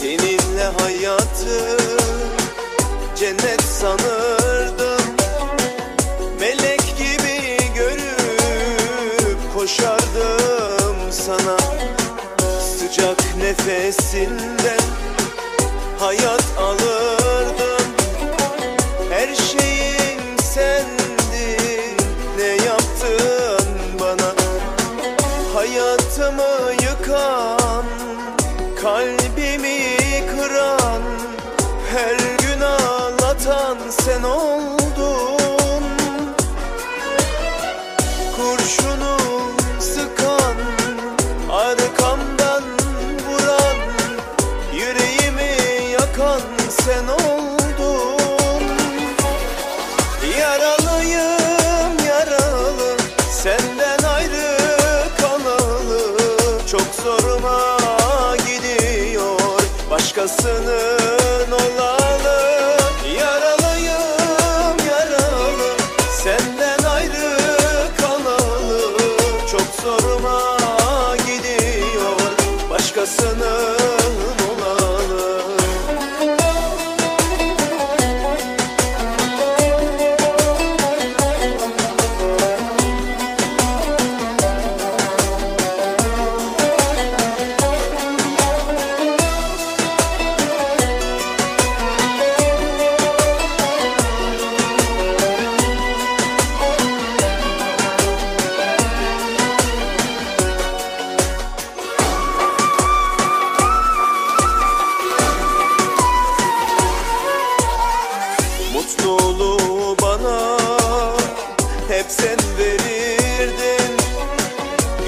Seninle hayatı cennet sanırdım. Melek gibi görüp koşardım sana. Sıcak nefesinden hayat kurşunu sıkan Arkamdan vuran Yüreğimi yakan sen oldun. Yaralıyım yaralı Senden ayrı kanalı. Çok zoruma gidiyor Başkasının olan sana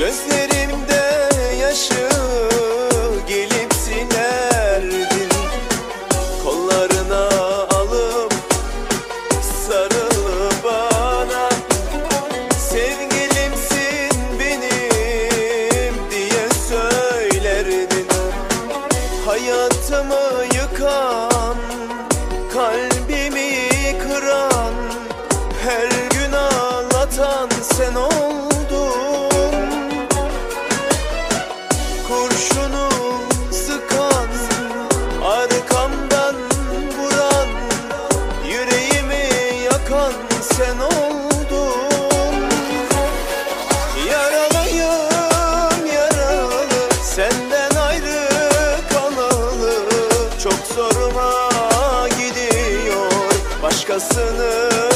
Gözleri başkasının